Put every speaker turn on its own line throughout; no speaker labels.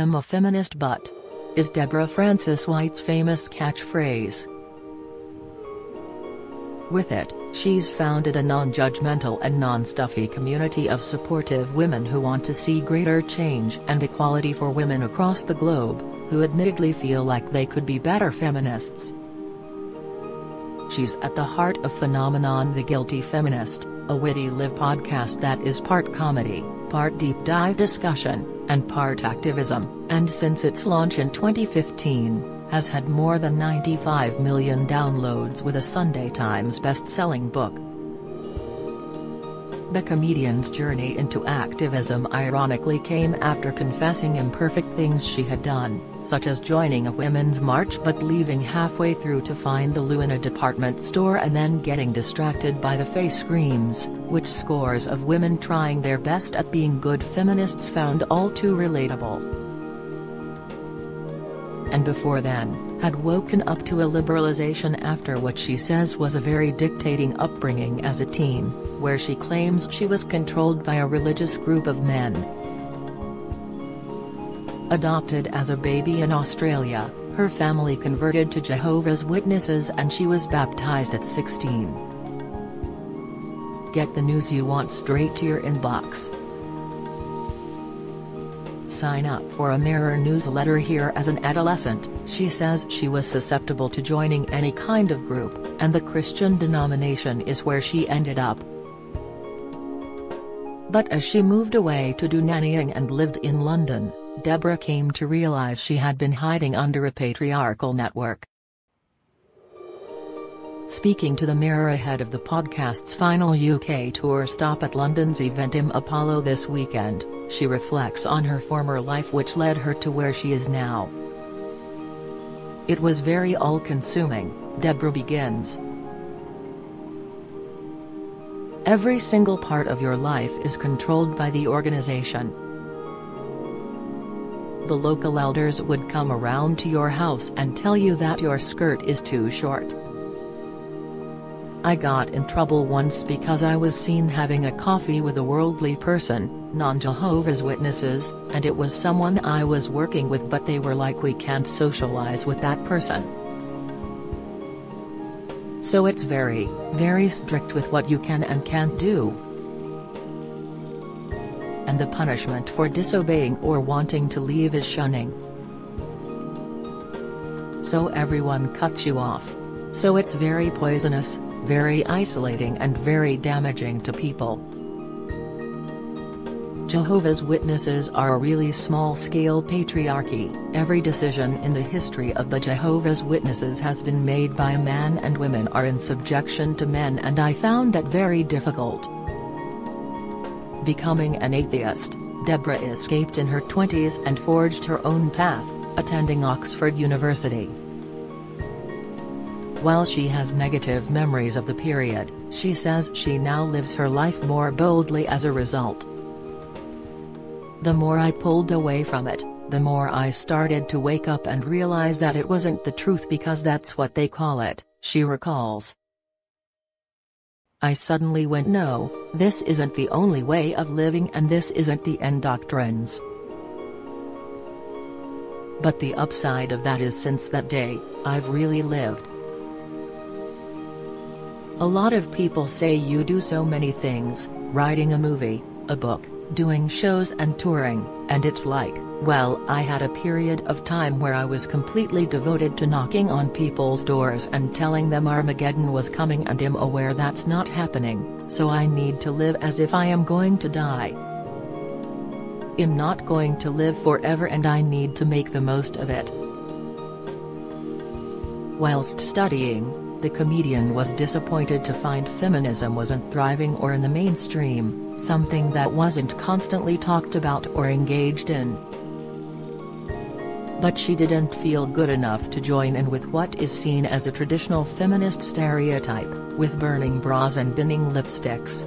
am a feminist but is Deborah Frances-White's famous catchphrase. With it, she's founded a non-judgmental and non-stuffy community of supportive women who want to see greater change and equality for women across the globe, who admittedly feel like they could be better feminists. She's at the heart of Phenomenon The Guilty Feminist, a witty live podcast that is part comedy, part deep dive discussion, and part activism, and since its launch in 2015, has had more than 95 million downloads with a Sunday Times best-selling book. The comedian's journey into activism ironically came after confessing imperfect things she had done, such as joining a women's march but leaving halfway through to find the a department store and then getting distracted by the face screams, which scores of women trying their best at being good feminists found all too relatable and before then, had woken up to a liberalization after what she says was a very dictating upbringing as a teen, where she claims she was controlled by a religious group of men. Adopted as a baby in Australia, her family converted to Jehovah's Witnesses and she was baptized at 16. Get the news you want straight to your inbox. Sign up for a Mirror newsletter here as an adolescent, she says she was susceptible to joining any kind of group, and the Christian denomination is where she ended up. But as she moved away to do nannying and lived in London, Deborah came to realize she had been hiding under a patriarchal network. Speaking to the Mirror ahead of the podcast's final UK tour stop at London's Eventim Apollo this weekend, she reflects on her former life which led her to where she is now. It was very all-consuming, Deborah begins. Every single part of your life is controlled by the organization. The local elders would come around to your house and tell you that your skirt is too short. I got in trouble once because I was seen having a coffee with a worldly person, non-Jehovah's Witnesses, and it was someone I was working with but they were like we can't socialize with that person. So it's very, very strict with what you can and can't do. And the punishment for disobeying or wanting to leave is shunning. So everyone cuts you off. So it's very poisonous, very isolating and very damaging to people. Jehovah's Witnesses are a really small-scale patriarchy, every decision in the history of the Jehovah's Witnesses has been made by men and women are in subjection to men and I found that very difficult. Becoming an atheist, Deborah escaped in her 20s and forged her own path, attending Oxford University. While she has negative memories of the period, she says she now lives her life more boldly as a result. The more I pulled away from it, the more I started to wake up and realize that it wasn't the truth because that's what they call it, she recalls. I suddenly went no, this isn't the only way of living and this isn't the end doctrines. But the upside of that is since that day, I've really lived. A lot of people say you do so many things, writing a movie, a book, doing shows and touring, and it's like, well I had a period of time where I was completely devoted to knocking on people's doors and telling them Armageddon was coming and am aware that's not happening, so I need to live as if I am going to die. I'm not going to live forever and I need to make the most of it. Whilst studying, the comedian was disappointed to find feminism wasn't thriving or in the mainstream, something that wasn't constantly talked about or engaged in. But she didn't feel good enough to join in with what is seen as a traditional feminist stereotype, with burning bras and binning lipsticks.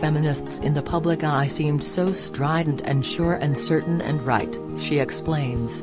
Feminists in the public eye seemed so strident and sure and certain and right, she explains.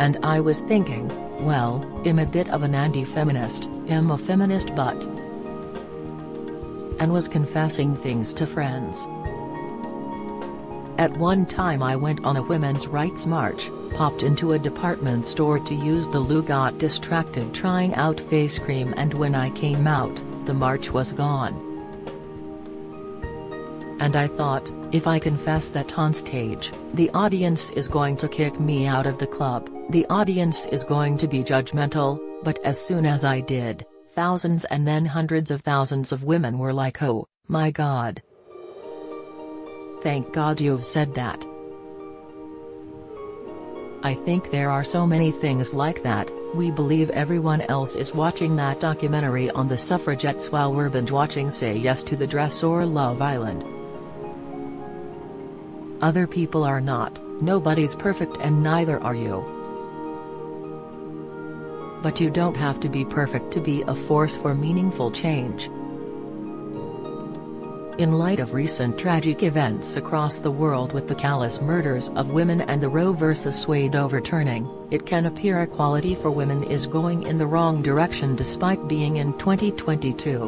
And I was thinking, well, I'm a bit of an anti-feminist, I'm a feminist but. And was confessing things to friends. At one time I went on a women's rights march, popped into a department store to use the loo got distracted trying out face cream and when I came out, the march was gone. And I thought, if I confess that on stage, the audience is going to kick me out of the club, the audience is going to be judgmental, but as soon as I did, thousands and then hundreds of thousands of women were like oh, my god, Thank God you've said that. I think there are so many things like that, we believe everyone else is watching that documentary on the suffragettes while we're binge watching Say Yes to the Dress or Love Island. Other people are not, nobody's perfect and neither are you. But you don't have to be perfect to be a force for meaningful change. In light of recent tragic events across the world with the callous murders of women and the Roe v. Wade overturning, it can appear equality for women is going in the wrong direction despite being in 2022.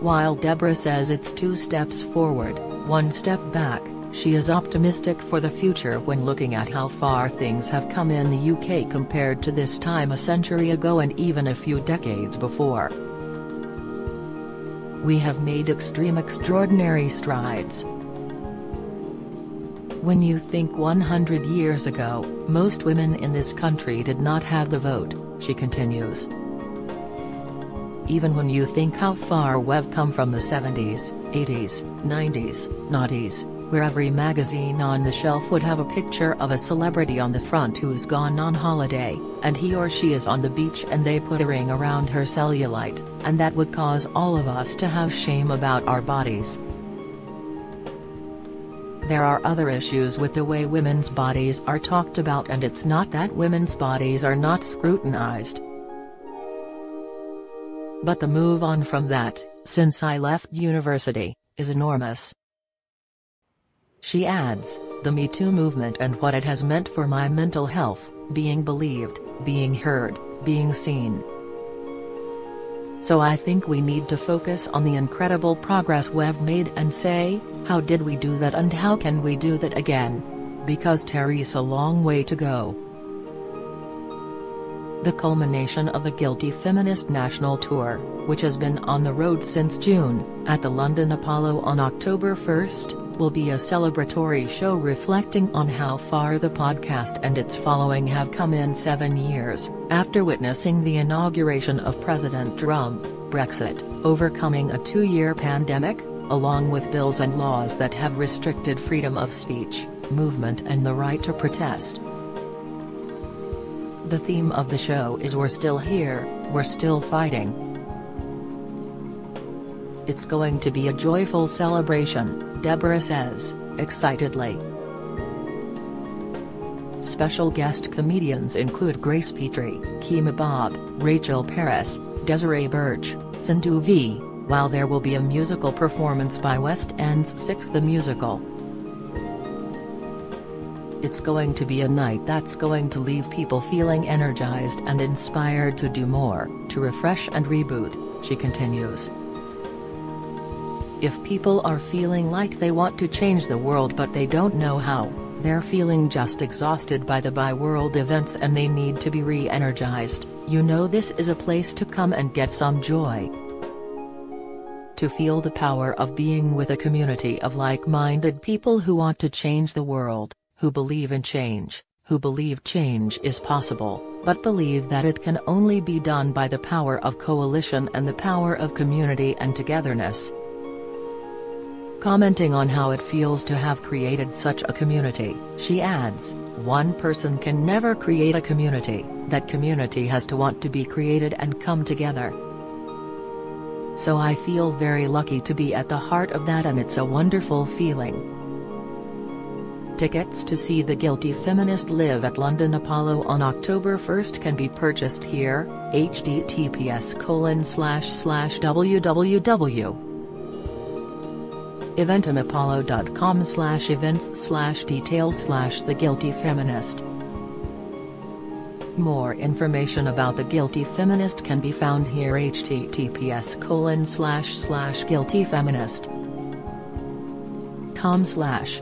While Deborah says it's two steps forward, one step back, she is optimistic for the future when looking at how far things have come in the UK compared to this time a century ago and even a few decades before. We have made extreme extraordinary strides. When you think 100 years ago, most women in this country did not have the vote, she continues. Even when you think how far we've come from the 70s, 80s, 90s, noughties, where every magazine on the shelf would have a picture of a celebrity on the front who's gone on holiday, and he or she is on the beach and they put a ring around her cellulite, and that would cause all of us to have shame about our bodies. There are other issues with the way women's bodies are talked about and it's not that women's bodies are not scrutinized. But the move on from that, since I left university, is enormous. She adds, the Me Too movement and what it has meant for my mental health, being believed, being heard, being seen. So I think we need to focus on the incredible progress we've made and say, how did we do that and how can we do that again? Because there's a long way to go. The culmination of the Guilty Feminist National Tour, which has been on the road since June, at the London Apollo on October 1, will be a celebratory show reflecting on how far the podcast and its following have come in seven years, after witnessing the inauguration of President Trump, Brexit, overcoming a two-year pandemic, along with bills and laws that have restricted freedom of speech, movement and the right to protest. The theme of the show is We're Still Here, We're Still Fighting. It's going to be a joyful celebration, Deborah says, excitedly. Special guest comedians include Grace Petrie, Kemah Bob, Rachel Parris, Desiree Burch, Sindhu Vee, while there will be a musical performance by West End's Six the Musical. It's going to be a night that's going to leave people feeling energized and inspired to do more, to refresh and reboot, she continues. If people are feeling like they want to change the world but they don't know how, they're feeling just exhausted by the by-world events and they need to be re-energized, you know this is a place to come and get some joy. To feel the power of being with a community of like-minded people who want to change the world, who believe in change, who believe change is possible, but believe that it can only be done by the power of coalition and the power of community and togetherness, Commenting on how it feels to have created such a community, she adds, one person can never create a community, that community has to want to be created and come together. So I feel very lucky to be at the heart of that and it's a wonderful feeling. Tickets to see The Guilty Feminist live at London Apollo on October 1 can be purchased here, https www eventimapollo.com slash events slash details slash The Guilty Feminist. More information about The Guilty Feminist can be found here https colon slash slash guilty feminist. facebook.com slash